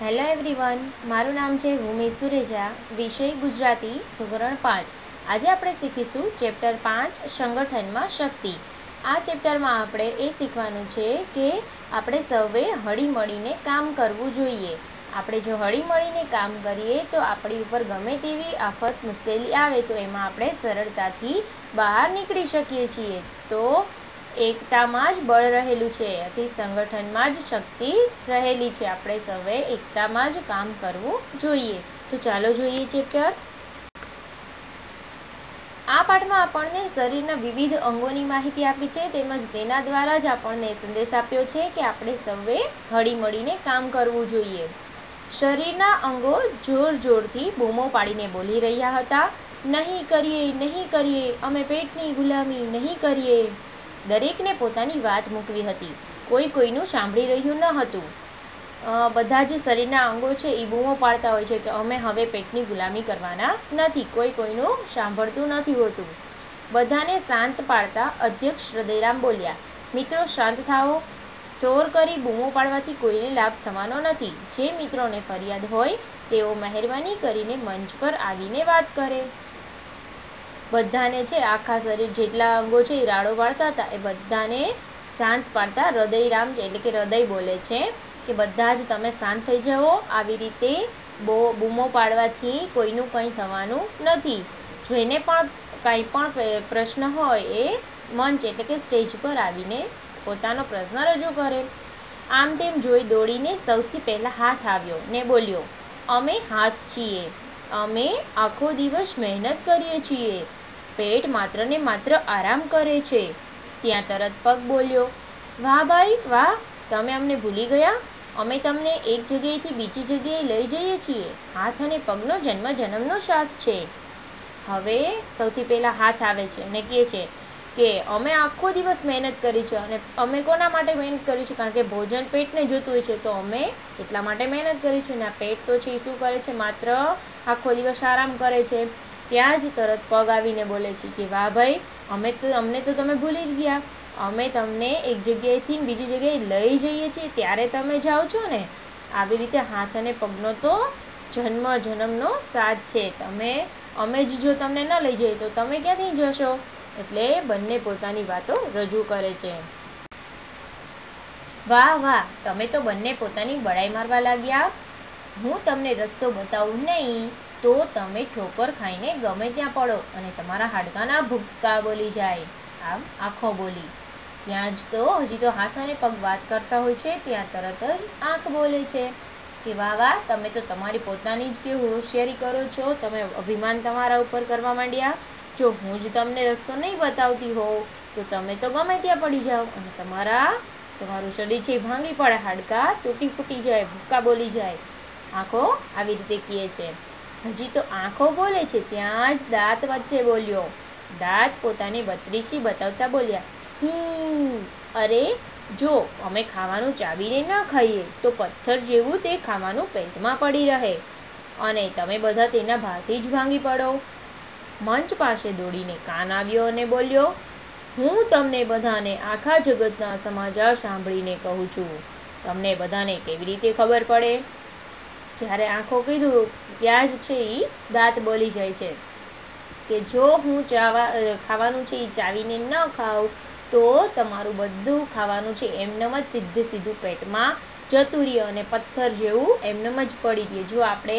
Hello everyone મારું નામ છે ભૂમિ સુરેજા, વિષય ગુજરાતી, ધોરણ પાંચ. આજે આપણે શીખીશું ચેપ્ટર પાંચ, સંગઠનમાં શક્તિ. આ ચેપ્ટરમાં આપણે એ શીખવાનું છે કે આપણે સૌએ હળીમળીને કામ કરવું જોઈએ. આપણે જો હળીમળીને કામ કરીએ તો આપણી ઉપર ગમે તેવી આફત મુશ્કેલી આવે તો એમાં આપણે સરળતાથી બહાર નીકળી શકીએ છીએ. તો એકતામાં જ બળ રહેલું છે. આથી સંગઠનમાં જ શક્તિ રહેલી છે. આપણે સૌએ એકતામાં જ કામ કરવું જોઈએ. તો ચાલો જોઈએ ચેપ્ટર. આ પાઠમાં આપણને શરીરના વિવિધ અંગોની માહિતી આપી છે. તેમજ તેના દ્વારા જ આપણને સંદેશ આપ્યો છે કે આપણે સૌએ હળીમળીને કામ કરવું જોઈએ. શરીરના અંગો જોર જોરથી બૂમો પાડીને બોલી રહ્યા હતા. નહીં કરીએ નહીં કરીએ, અમે પેટની ગુલામી નહીં કરીએ. દરેકને પોતાની વાત મૂકવી હતી. કોઈ કોઈનું સાંભળી રહ્યું ન હતું. બધા જ શરીરના અંગો છે એ બૂમો પાડતા હોય છે કે અમે હવે પેટની ગુલામી કરવાના નથી. કોઈ કોઈનું સાંભળતું નથી હોતું. બધાને શાંત પાડતા અધ્યક્ષ હૃદયરામ બોલ્યા, મિત્રો, શાંત થાઓ. શોર કરી બૂમો પાડવાથી કોઈને લાભ થવાનો નથી. જે મિત્રોને ફરિયાદ હોય તેઓ મહેરબાની કરીને મંચ પર આવીને વાત કરે. બધાને છે, આખા શરીર જેટલા અંગો છે, એ રાડો પાડતા હતા, એ બધાને શાંત પાડતા હૃદયરામ એટલે કે હૃદય બોલે છે, કે બધા જ તમે શાંત થઈ જાઓ, આવી રીતે બો, બૂમો પાડવાથી કોઈનું કંઈ થવાનું નથી. જેને પણ કાંઈ પણ પ્રશ્ન હોય એ મંચ એટલે કે સ્ટેજ પર આવીને પોતાનો પ્રશ્ન રજૂ કરે. આમ તેમ જોઈ દોડીને સૌથી પહેલાં હાથ આવ્યો ને બોલ્યો, અમે હાથ છીએ. અમે આખો દિવસ મહેનત કરીએ છીએ. પેટ માત્ર ને માત્ર આરામ કરે છે. ત્યાં તરત પગ બોલ્યો, વાહ ભાઈ, વાહ, તમે અમને ભૂલી ગયા? અમે તમને એક જગ્યાએથી બીજી જગ્યાએ લઈ જઈએ છીએ. હાથ અને પગનો જન્મ જન્મનો સાથ છે. હવે સૌથી પહેલાં હાથ આવે છે અને કહે છે કે, અમે આખો દિવસ મહેનત કરી છે અને અમે કોના માટે મહેનત કરી છે? કારણ કે ભોજન પેટને જોતું હોય છે, તો અમે એટલા માટે મહેનત કરી છે ને આ પેટ તો છે એ શું કરે છે? માત્ર આખો દિવસ આરામ કરે છે. ત્યાં જ તરત પગ આવીને બોલે છે કે, વાહ ભાઈ, અમે તો, અમને તો તમે ભૂલી જ ગયા. અમે તમને એક જગ્યાએથી બીજી જગ્યાએ લઈ જઈએ છીએ, ત્યારે તમે જાઓ છો ને. આવી રીતે હાથ અને પગનો તો જન્મ, જન્મનો સાથ છે. તમે, અમે જ જો તમને ન લઈ જઈએ, તો તમે ક્યાંથી જશો? એટલે બંને પોતાની વાતો રજૂ કરે છે. વાહ વાહ, તમે તો બંને પોતાની બડાઈ મારવા લાગ્યા. હું તમને રસ્તો બતાવું નહીં. તો તમે ઠોકર ખાઈને ગમે ત્યાં પડો અને તમારા હાડકાના ભૂક્કા બોલી જાય. આમ આંખો બોલી. ત્યાં જ તો હજી તો હાથ અને પગ વાત કરતા હોય છે, ત્યાં તરત જ આંખ બોલે છે કે વાહ વાહ, તમે તો તમારી પોતાની જ કે હોશિયારી કરો છો, તમે અભિમાન તમારા ઉપર કરવા માંડ્યા. જો હું જ તમને રસ્તો નહીં બતાવતી હોઉં, તો તમે તો ગમે ત્યાં પડી જાઓ અને તમારા, તમારું શરીર છે ભાંગી પડે, હાડકા તૂટી ફૂટી જાય, ભૂક્કા બોલી જાય. આંખો આવી રીતે કહે છે. હજી તો આંખો બોલે છે, ત્યાં જ દાંત વચ્ચે બોલ્યો. દાંત પોતાની બત્રીસી બતાવતા બોલ્યા, હમ, અરે, જો, અમે ખાવાનું ચાવીને ના ખાઈએ, તો પથ્થર જેવું તે ખાવાનું પેટમાં પડી રહે. અને તમે બધા તેના ભાથી જ ભાંગી પડો. મંચ પાસે દોડીને કાન આવ્યો અને બોલ્યો, હું તમને બધાને આખા જગતના સમાચાર સાંભળીને કહું છું. તમને બધાને કેવી રીતે ખબર પડે? જ્યારે આંખો કીધું ત્યાં જ છે એ દાંત બોલી જાય છે. કે જો હું ચાવા ખાવાનું છે એ ચાવીને ન ખાઉં, તો તમારું બધું ખાવાનું છે એમનેમ જ સીધે સીધું પેટમાં જતું રહે અને પથ્થર જેવું એમનેમ જ પડી રહે જો આપણે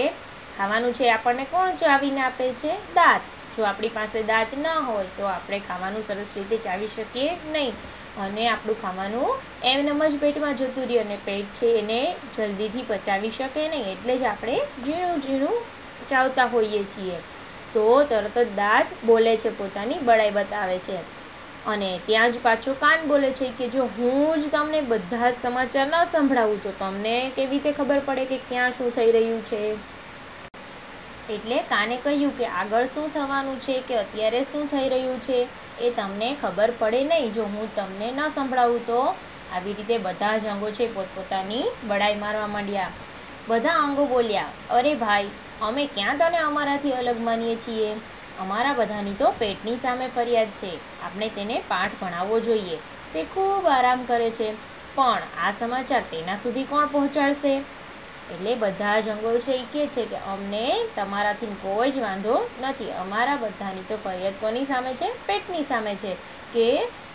ખાવાનું છે આપણને કોણ ચાવીને આપે છે? દાંત. જો આપણી પાસે દાંત ન હોય, તો આપણે ખાવાનું સરસ રીતે ચાવી શકીએ નહીં. અને આપણું ખાવાનું એમનેમ જ પેટમાં જતું રહે અને પેટ છે એને જલ્દીથી પચાવી શકે નહીં, એટલે જ આપણે ઝીણું ઝીણું ચાવતા હોઈએ છીએ. તો તરત જ દાંત બોલે છે પોતાની, બળાઈ બતાવે છે. અને ત્યાં જ પાછો કાન બોલે છે કે જો હું જ તમને બધા જ સમાચાર ન સંભળાવું, તો તમને કેવી રીતે ખબર પડે કે ક્યાં શું થઈ રહ્યું છે? એટલે કાને કહ્યું કે આગળ શું થવાનું છે, કે અત્યારે શું થઈ રહ્યું છે, એ તમને ખબર પડે નહીં. જો હું તમને ન સંભળાવું તો આવી રીતે બધા જ અંગો છે પોતપોતાની બડાઈ મારવા માંડ્યા. બધા અંગો બોલ્યા, અરે ભાઈ, અમે ક્યાં તને અમારાથી અલગ માનીએ છીએ? અમારા બધાની તો પેટની સામે ફરિયાદ છે. આપણે તેને પાઠ ભણાવવો જોઈએ. તે ખૂબ આરામ કરે છે. પણ આ સમાચાર તેના સુધી કોણ પહોંચાડશે? એટલે બધા જ અંગો છે એ કહે છે કે અમને તમારાથી કોઈ જ વાંધો નથી. અમારા બધાની તો ફરિયાદ કોની સામે છે? પેટની સામે છે કે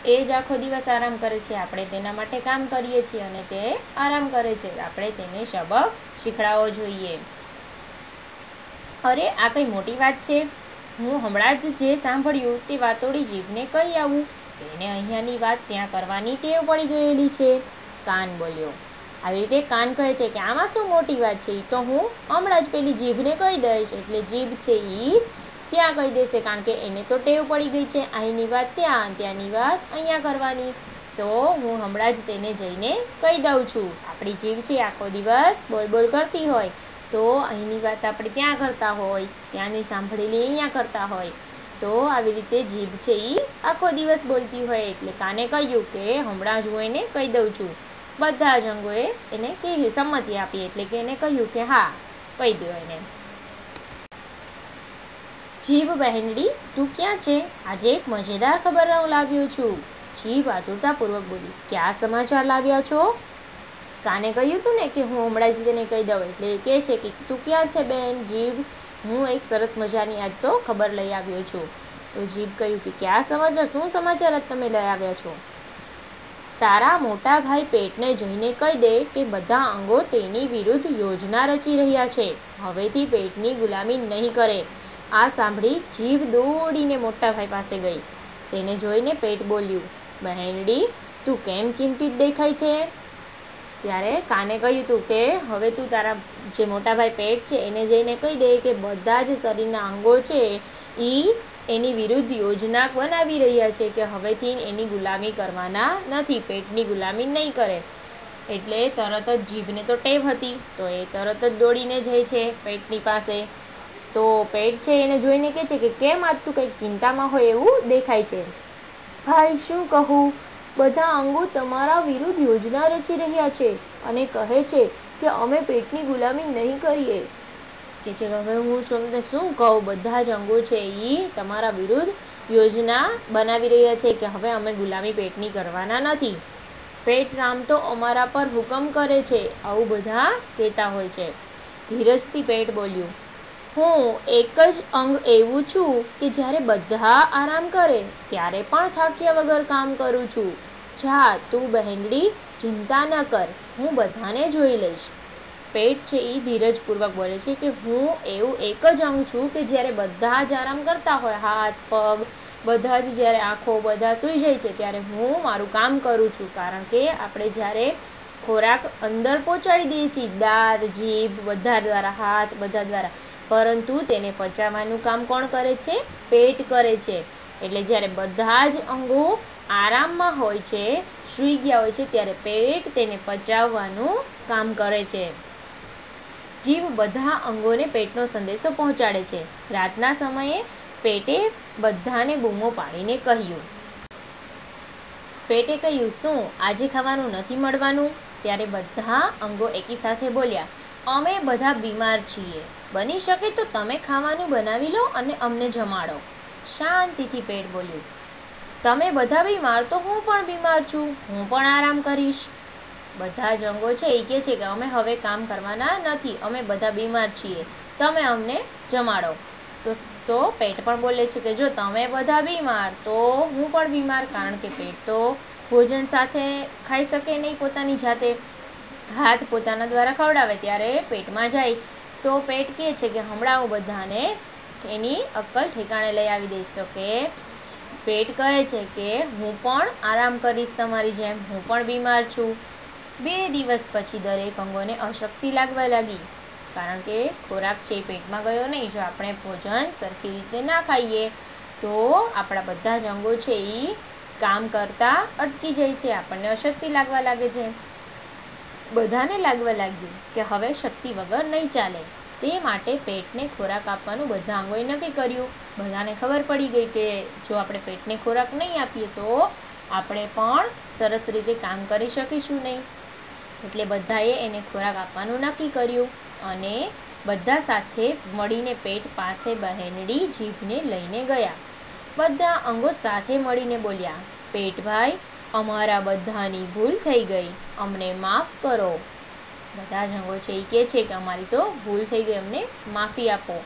એ જ આખો દિવસ આરામ કરે છે. આપણે તેના માટે કામ કરીએ છીએ અને તે આરામ કરે છે. આપણે તેને સબક શીખડાવવો જોઈએ. અરે, આ કઈ મોટી વાત છે? હું હમણાં જ જે સાંભળ્યું તે વાતોડી જીભને કહી આવું. તેને અહીંયાની વાત ત્યાં કરવાની ટેવ પડી ગયેલી છે. કાન બોલ્યો. આવી રીતે કાન કહે છે કે આમાં શું મોટી વાત છે? એ તો હું હમણાં જ પેલી જીભને કહી દઈશ. એટલે જીભ છે એ ત્યાં કહી દેશે કારણ કે એને તો ટેવ પડી ગઈ છે. અહીંની વાત ત્યાં, ત્યાંની વાત અહીંયા કરવાની. તો હું હમણાં જ તેને જઈને કહી દઉં છું. આપણી જીભ છે, આખો દિવસ બોલ બોલ કરતી હોય. તો અહીંની વાત આપણે ત્યાં કરતા હોય. ત્યાંની સાંભળેલી અહીંયા કરતા હોય. તો આવી રીતે જીભ છે એ આખો દિવસ બોલતી હોય. એટલે કાને કહ્યું કે હમણાં જ હું એને કહી દઉં છું. બધા જ અંગોએ એને કહ્યું સંમતિ આપી એટલે કે એને કહ્યું કે હા, કહી દો એને. જીભ બહેનડી, તું ક્યાં છે? આજે એક મજેદાર ખબર હું લાવ્યો છું. જીભ આતુરતાપૂર્વક બોલી, ક્યાં સમાચાર લાવ્યા છો? કાને કહ્યું હતું ને કે હું હમણાં જ તેને કહી દઉં એટલે એ કહે છે કે, તું ક્યાં છે બેન? જીભ, હું એક સરસ મજાની આજ તો ખબર લઈ આવ્યો છું. તો જીભ કહ્યું કે, ક્યાં સમાચાર? શું સમાચાર આજ તમે લઈ આવ્યા છો? તારા મોટા ભાઈ પેટને જઈને કહી દે કે બધા અંગો તેની વિરુદ્ધ યોજના રચી રહ્યા છે. હવેથી પેટની ગુલામી નહીં કરે. આ સાંભળી જીભ દોડીને મોટા ભાઈ પાસે ગઈ. તેને જોઈને પેટ બોલ્યું બહેનડી તું કેમ ચિંતિત દેખાય છે? ત્યારે કાને કહ્યું તું કે, હવે તું તારા જે મોટા ભાઈ પેટ છે એને જઈને કહી દે કે બધા જ શરીરના અંગો છે એ એની વિરુદ્ધ યોજના બનાવી રહ્યા છે કે હવેથી એની ગુલામી કરવાના નથી, પેટની ગુલામી નહીં કરે. એટલે તરત જ જીભને તો ટેવ હતી, તો એ તરત જ દોડીને જાય છે પેટની પાસે. તો પેટ છે એને જોઈને કહે છે કે કેમ આજ તું કંઈક ચિંતામાં હોય એવું દેખાય છે? ભાઈ, શું કહું? બધા અંગો તમારા વિરુદ્ધ યોજના રચી રહ્યા છે અને કહે છે કે અમે પેટની ગુલામી નહીં કરીએ. કે છે હવે હું તમને શું કહું? બધા જ અંગો છે એ તમારા વિરુદ્ધ યોજના બનાવી રહ્યા છે કે હવે અમે ગુલામી પેટની કરવાના નથી. પેટ રામ તો અમારા પર હુકમ કરે છે, આવું બધા કહેતા હોય છે. ધીરજથી પેટ બોલ્યું. હું એક જ અંગ એવું છું કે જ્યારે બધા આરામ કરે, ત્યારે પણ થાક્યા વગર કામ કરું છું. જા તું બહેનડી, ચિંતા ન કર, હું બધાને જોઈ લઈશ. પેટ છે એ ધીરજપૂર્વક બોલે છે કે હું એવું એક જ અંગ છું કે જ્યારે બધા જ આરામ કરતા હોય, હાથ, પગ, બધા જ જ્યારે આંખો બધા સૂઈ જાય છે, ત્યારે હું મારું કામ કરું છું. કારણ કે આપણે જ્યારે ખોરાક અંદર પહોંચાડી દઈએ છીએ દાંત જીભ, બધા દ્વારા, હાથ, બધા દ્વારા, પરંતુ તેને પચાવવાનું કામ કોણ કરે છે? પેટ કરે છે. એટલે જ્યારે બધા જ અંગો આરામમાં હોય છે, સૂઈ ગયા હોય છે, ત્યારે પેટ તેને પચાવવાનું કામ કરે છે. જીવ બધા અંગોને પેટનો સંદેશો પહોંચાડે છે. રાતના સમયે પેટે બધાને બૂમો પાડીને કહ્યું. પેટે કહ્યું, શું આજે ખાવાનું નથી મળવાનું? ત્યારે બધા અંગો એકી સાથે બોલ્યા, અમે બધા બીમાર છીએ. બની શકે તો તમે ખાવાનું બનાવી લો અને અમને જમાડો. શાંતિથી પેટ બોલ્યું, તમે બધા બીમાર તો હું પણ બીમાર છું. હું પણ આરામ કરીશ. બધા જ અંગો છે, એ કહે છે કે અમે હવે કામ કરવાના નથી, અમે બધા બીમાર છીએ. તમે અમને જમાડો. તો તો પેટ પણ બોલે છે કે જો તમે બધા બીમાર, તો હું પણ બીમાર, કારણ કે પેટ તો ભોજન સાથે ખાઈ શકે નહીં પોતાની જાતે. હાથ પોતાના દ્વારા ખવડાવે, ત્યારે પેટમાં જાય. તો પેટ કહે છે કે હમણાં હું બધાને એની અક્કલ ઠેકાણે લઈ આવી દઈશ. તો કે પેટ કહે છે કે હું પણ આરામ કરીશ તમારી જેમ, હું પણ બીમાર છું. બે દિવસ પછી દરેક અંગોને અશક્તિ લાગવા લાગી. કારણ કે ખોરાક છે એ પેટમાં ગયો નહીં, જો આપણે ભોજન સરખી રીતે ના ખાઈએ, તો આપણા બધા જ અંગો છે એ કામ કરતા અટકી જાય છે, આપણને અશક્તિ લાગવા લાગે છે. બધાને લાગવા લાગ્યું કે હવે શક્તિ વગર નહીં ચાલે. તે માટે પેટને ખોરાક આપવાનું બધા અંગોએ નક્કી કર્યું. બધાને ખબર પડી ગઈ કે જો આપણે પેટને ખોરાક નહીં આપીએ તો આપણે પણ સરસ રીતે કામ કરી શકીશું નહીં. એટલે બધાએ એને ખોરાક આપવાનું નક્કી કર્યું અને બધા સાથે મળીને પેટ પાસે બહેનડી જીભને લઈને ગયા. બધા અંગો સાથે મળીને બોલ્યા પેટભાઈ અમારા બધાની ભૂલ થઈ ગઈ. અમને માફ કરો. બધા જ અંગો છે એ કહે છે કે અમારી તો ભૂલ થઈ ગઈ, અમને માફી આપો.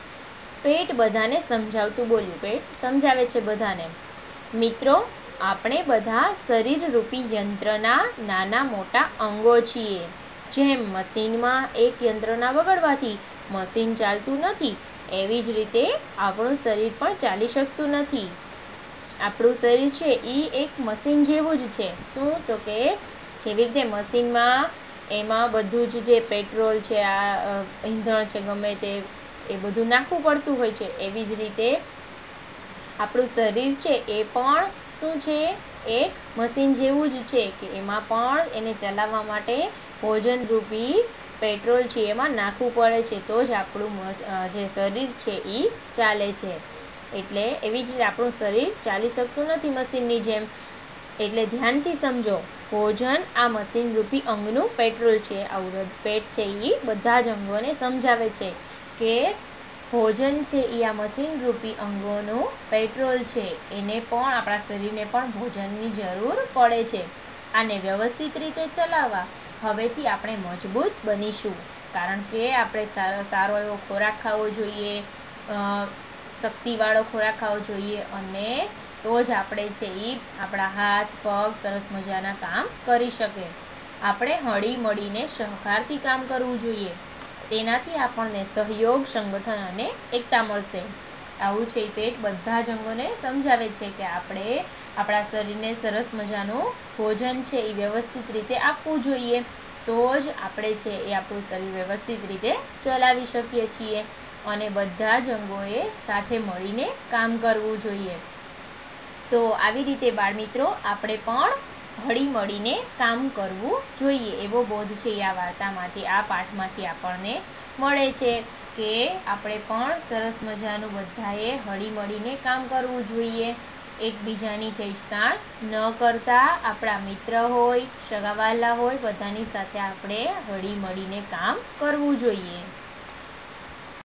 પેટ બધાને સમજાવતું બોલ્યું. પેટ સમજાવે છે બધાને. મિત્રો આપણે બધા શરીરરૂપી યંત્રના નાના મોટા અંગો છીએ. જેમ મશીનમાં એક યંત્રના વગડવાથી મશીન ચાલતું નથી, એવી જ રીતે આપણું શરીર પણ ચાલી શકતું નથી. આપણું શરીર છે એ એક મશીન જેવું જ છે. શું? તો કે જેવી રીતે મશીનમાં એમાં બધું જ જે પેટ્રોલ છે, આ ઈંધણ છે, ગમે તે, એ બધું નાખવું પડતું હોય છે, એવી જ રીતે આપણું શરીર છે એ પણ શું છે એક મશીન જેવું જ છે કે એમાં પણ એને ચલાવવા માટે ભોજનરૂપી પેટ્રોલ છે, એમાં નાખવું પડે છે, તો જ આપણું જે શરીર છે એ ચાલે છે. એટલે એવી જ આપણું શરીર ચાલી શકતું નથી મશીનની જેમ. એટલે ધ્યાનથી સમજો, ભોજન આ મશીન રૂપી અંગનું પેટ્રોલ છે. આવું પેટ છે એ બધા જ અંગોને સમજાવે છે કે ભોજન છે એ આ મશીન રૂપી અંગોનું પેટ્રોલ છે. એને પણ આપણા શરીરને પણ ભોજનની જરૂર પડે છે. આને વ્યવસ્થિત રીતે ચલાવવા હવેથી આપણે મજબૂત બનીશું. કારણ કે આપણે સારો સારો એવો ખોરાક ખાવો જોઈએ શક્તિવાળો ખોરાક ખાવો જોઈએ અને તો જ આપણે છે એ આપણા હાથ, પગ સરસ મજાના કામ કરી શકે. આપણે હળી મળીને સહકારથી કામ કરવું જોઈએ. તેનાથી આપણને સહયોગ, સંગઠન અને એકતા મળશે. આવું છે પેટ બધા જ અંગોને સમજાવે છે કે આપણે આપણા શરીરને સરસ મજાનું ભોજન છે એ વ્યવસ્થિત રીતે આપવું જોઈએ. તો જ આપણે છે એ આપણું શરીર વ્યવસ્થિત રીતે ચલાવી શકીએ છીએ અને બધા જ અંગોએ સાથે મળીને કામ કરવું જોઈએ. તો આવી રીતે બાળમિત્રો, આપણે પણ હળી મળીને કામ કરવું જોઈએ, એવો બોધ છે આ વાર્તામાંથી, આ પાઠમાંથી આપણને મળે છે કે આપણે પણ સરસ મજાનું બધાએ હળી મળીને કામ કરવું જોઈએ. એકબીજાની ખેંચતાણ ન કરતા આપણા મિત્ર હોય, સગાવાલા હોય, બધાની સાથે આપણે હળી મળીને કામ કરવું જોઈએ.